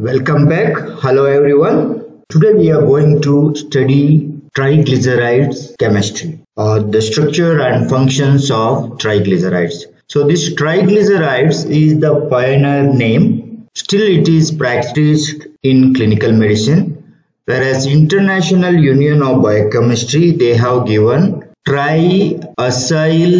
Welcome back. Hello everyone. Today we are going to study triglycerides chemistry or the structure and functions of triglycerides. So this triglycerides is the pioneer name. Still it is practiced in clinical medicine. Whereas International Union of Biochemistry they have given triacyl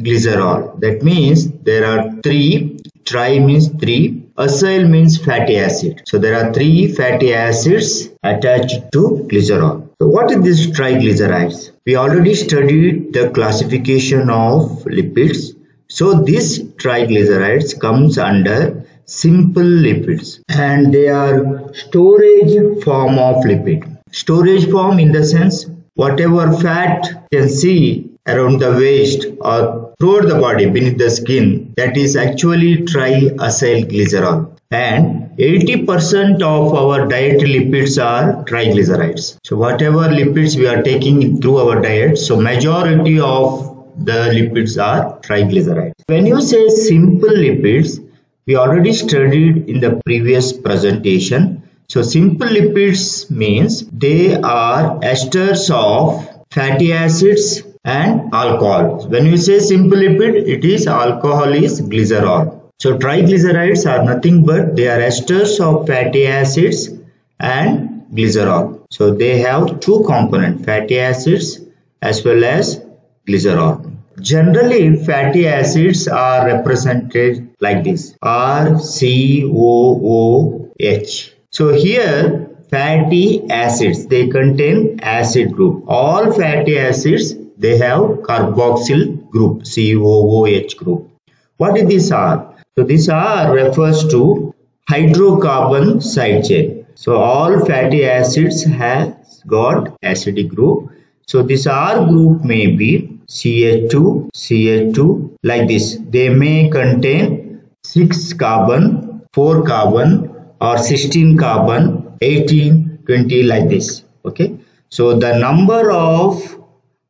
glycerol. That means there are three. Tri means three. Acyl means fatty acid. So there are three fatty acids attached to glycerol. So what is this triglycerides? We already studied the classification of lipids. So this triglycerides comes under simple lipids and they are storage form of lipid. Storage form in the sense whatever fat can see around the waist or throughout the body beneath the skin that is actually triacyl glycerol and 80% of our diet lipids are triglycerides. So whatever lipids we are taking through our diet, so majority of the lipids are triglycerides. When you say simple lipids, we already studied in the previous presentation. So simple lipids means they are esters of fatty acids and alcohol. When we say simple lipid, it is alcohol is glycerol. So triglycerides are nothing but they are esters of fatty acids and glycerol. So they have two components fatty acids as well as glycerol. Generally fatty acids are represented like this R C O O H. So here fatty acids they contain acid group. All fatty acids they have carboxyl group COOH group. What is this R? So this R refers to hydrocarbon side chain. So all fatty acids has got acidic group. So this R group may be CH2, CH2 like this. They may contain 6 carbon, 4 carbon or 16 carbon, 18, 20 like this. Okay. So the number of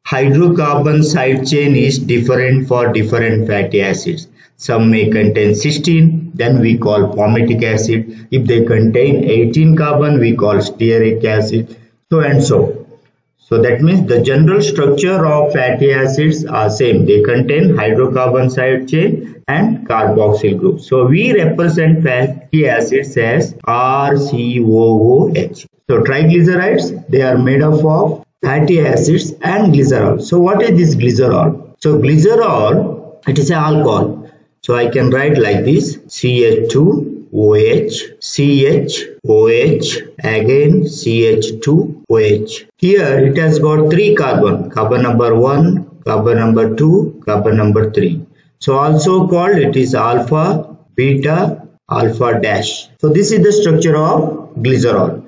hydrocarbon side chain is different for different fatty acids. Some may contain 16, then we call palmitic acid. If they contain 18 carbon, we call stearic acid, so and so. So that means the general structure of fatty acids are same. They contain hydrocarbon side chain and carboxyl group. So we represent fatty acids as RCOOH. So triglycerides, they are made up of fatty acids and glycerol. So what is this glycerol? So glycerol, it is an alcohol. So I can write like this CH2OH, CHOH, again CH2OH. Here it has got three carbon, carbon number 1, carbon number 2, carbon number 3. So also called it is alpha, beta, alpha dash. So this is the structure of glycerol.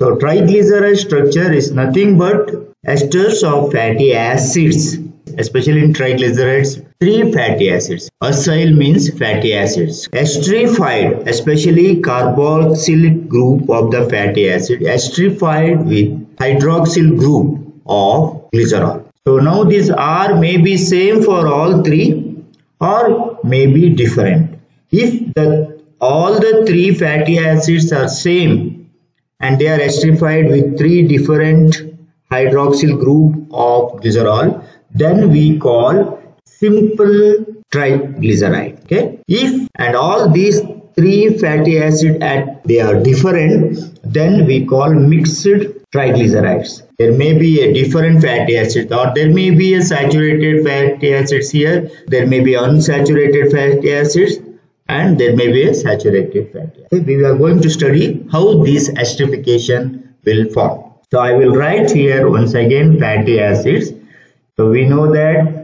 So triglyceride structure is nothing but esters of fatty acids especially in triglycerides three fatty acids. Acyl means fatty acids. Esterified especially carboxylic group of the fatty acid esterified with hydroxyl group of glycerol. So now these R may be same for all three or may be different. If the all the three fatty acids are same and they are esterified with three different hydroxyl group of glycerol. Then we call simple triglyceride okay? If and all these three fatty acid at they are different then we call mixed triglycerides. There may be a different fatty acid or there may be a saturated fatty acids here. There may be unsaturated fatty acids and there may be a saturated fatty acid. we are going to study how this esterification will form so i will write here once again fatty acids so we know that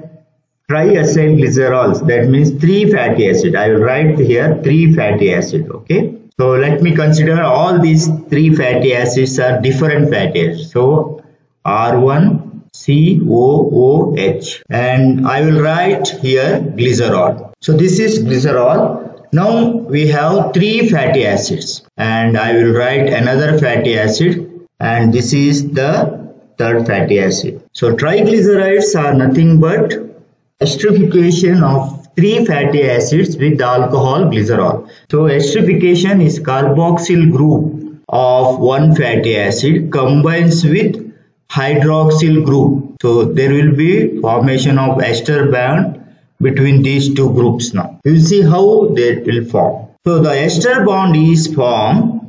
triacyl glycerols, that means three fatty acid. I will write here three fatty acid. Okay. So let me consider all these three fatty acids are different fatty acids. So R1 COOH and I will write here glycerol. So this is glycerol. Now we have three fatty acids and I will write another fatty acid and this is the third fatty acid. So triglycerides are nothing but esterification of three fatty acids with alcohol glycerol. So esterification is carboxyl group of one fatty acid combines with hydroxyl group. So there will be formation of ester bond between these two groups now. You see how they will form. So the ester bond is formed.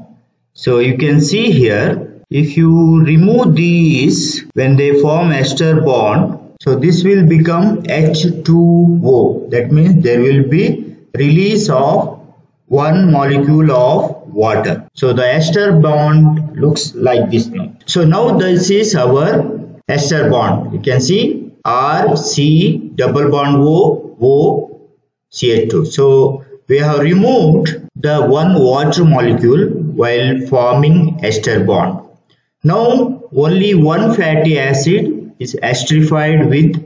So you can see here if you remove these when they form ester bond so this will become H2O. That means there will be release of one molecule of water. So the ester bond looks like this now. So now this is our ester bond. You can see R, C, double bond O, O, CH2. So we have removed the one water molecule while forming ester bond. Now only one fatty acid is esterified with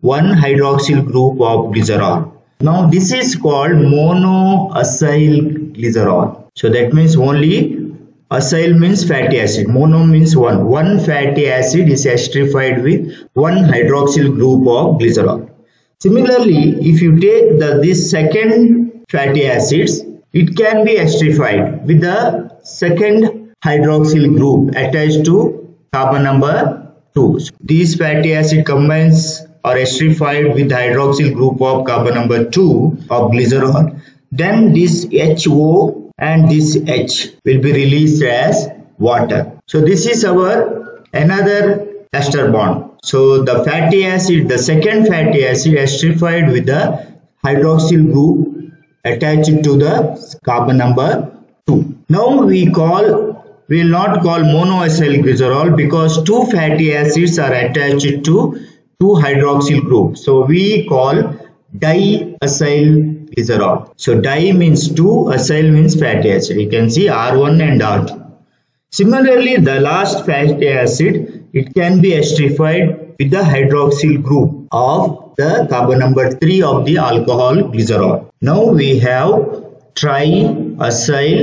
one hydroxyl group of glycerol. Now this is called monoacyl glycerol. So that means only acyl means fatty acid, mono means one. One fatty acid is esterified with one hydroxyl group of glycerol. Similarly, if you take the this second fatty acids, it can be esterified with the second hydroxyl group attached to carbon number 2. These fatty acid combines are esterified with hydroxyl group of carbon number 2 of glycerol. Then this HO and this H will be released as water. So this is our another ester bond. So the fatty acid, the second fatty acid esterified with the hydroxyl group attached to the carbon number 2. Now we call we will not call monoacyl glycerol because two fatty acids are attached to two hydroxyl groups. So we call diacyl glycerol. So di means two, acyl means fatty acid. You can see R1 and R2. Similarly, the last fatty acid, it can be esterified with the hydroxyl group of the carbon number 3 of the alcohol glycerol. Now we have triacyl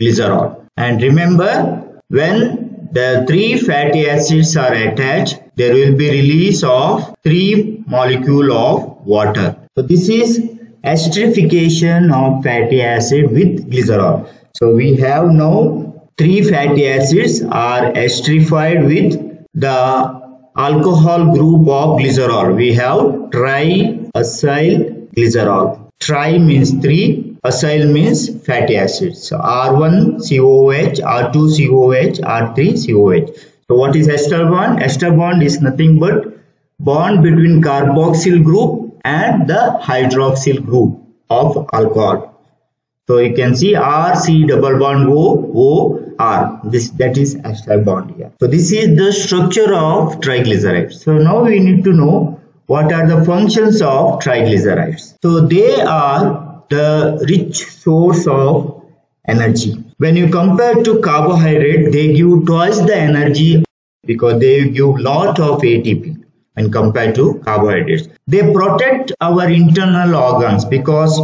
glycerol. And remember, when the three fatty acids are attached, there will be release of three molecule of water. So this is esterification of fatty acid with glycerol. So we have now three fatty acids are esterified with the alcohol group of glycerol. We have triacyl glycerol. Tri means 3 Acyl means fatty acids. So R1 COOH, R2 COOH, R3 COOH. So what is ester bond? Ester bond is nothing but bond between carboxyl group and the hydroxyl group of alcohol. So you can see R C double bond O O R. This that is ester bond here. So this is the structure of triglycerides. So now we need to know what are the functions of triglycerides. So they are the rich source of energy. When you compare to carbohydrate, they give twice the energy because they give lot of ATP when compared to carbohydrates. They protect our internal organs because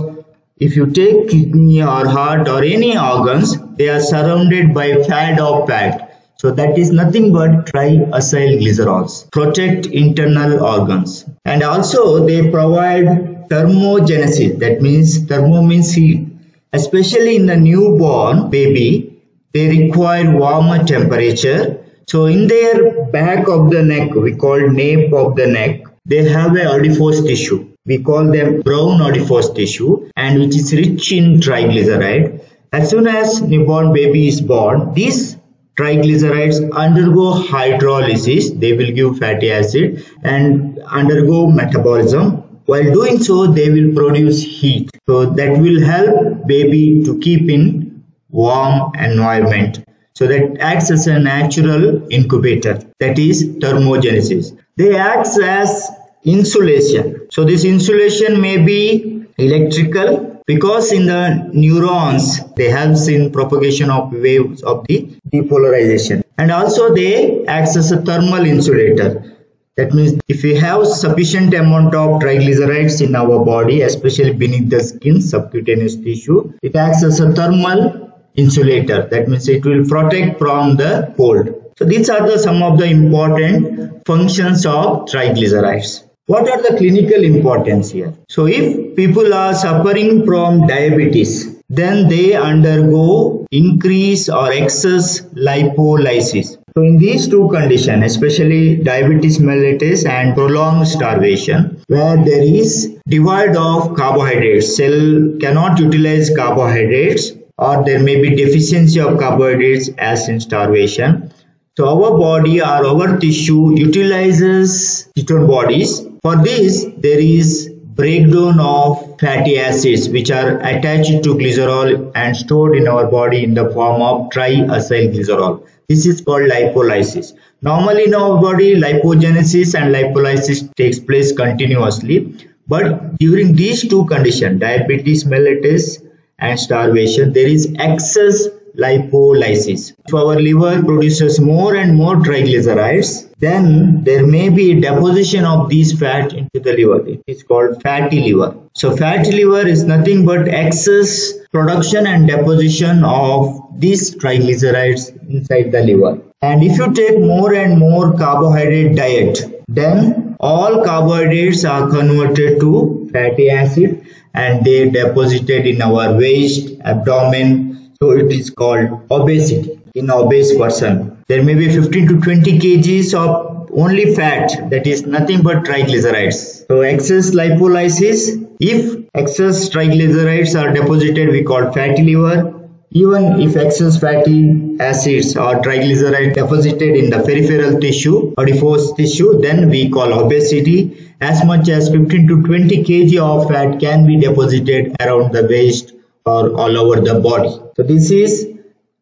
if you take kidney or heart or any organs, they are surrounded by fat or fat. So that is nothing but triacylglycerols. Protect internal organs. And also they provide thermogenesis that means thermo means heat especially in the newborn baby they require warmer temperature so in their back of the neck we call nape of the neck they have a adipose tissue we call them brown adipose tissue and which is rich in triglyceride as soon as newborn baby is born these triglycerides undergo hydrolysis they will give fatty acid and undergo metabolism while doing so, they will produce heat. So that will help baby to keep in warm environment. So that acts as a natural incubator. That is thermogenesis. They act as insulation. So this insulation may be electrical because in the neurons they helps in propagation of waves of the depolarization and also they acts as a thermal insulator that means if we have sufficient amount of triglycerides in our body, especially beneath the skin, subcutaneous tissue, it acts as a thermal insulator. That means it will protect from the cold. So these are the some of the important functions of triglycerides. What are the clinical importance here? So if people are suffering from diabetes, then they undergo increase or excess lipolysis. So in these two conditions, especially diabetes mellitus and prolonged starvation, where there is divide of carbohydrates, cell cannot utilize carbohydrates or there may be deficiency of carbohydrates as in starvation. So our body or our tissue utilizes ketone bodies. For this, there is breakdown of fatty acids which are attached to glycerol and stored in our body in the form of triacylglycerol. This is called lipolysis. Normally in our body, lipogenesis and lipolysis takes place continuously. But during these two conditions, diabetes mellitus and starvation, there is excess lipolysis. If our liver produces more and more triglycerides, then there may be deposition of these fat into the liver. It is called fatty liver. So fatty liver is nothing but excess production and deposition of these triglycerides inside the liver. And if you take more and more carbohydrate diet, then all carbohydrates are converted to fatty acid and they deposited in our waist, abdomen, so it is called obesity in obese person. There may be 15 to 20 kgs of only fat that is nothing but triglycerides. So excess lipolysis, if excess triglycerides are deposited we call fatty liver. Even if excess fatty acids or triglycerides deposited in the peripheral tissue or adipose tissue then we call obesity. As much as 15 to 20 kg of fat can be deposited around the waist or all over the body. So this is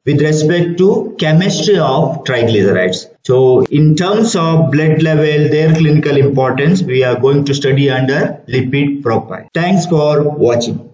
with respect to chemistry of triglycerides. So in terms of blood level, their clinical importance, we are going to study under lipid profile. Thanks for watching.